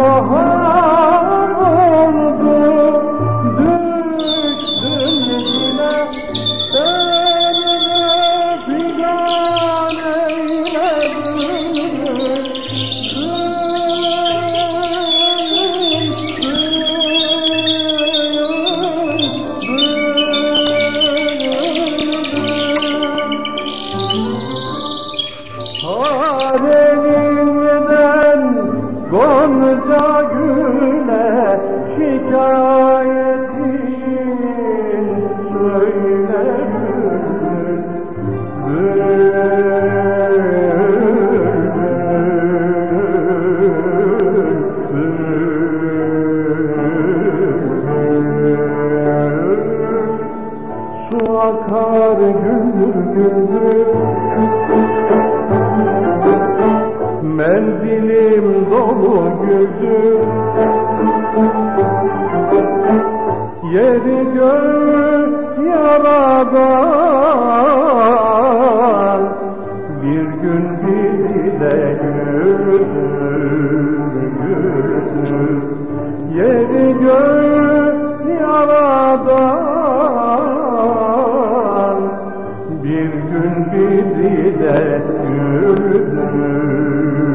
bahar oldu Düştüm yine. Seninle figan eyledim. Harelimden Su akar güldür güldür Mendilim dolu güldür. Yeri göğü yaradan Bir gün bizi de güldür, güldür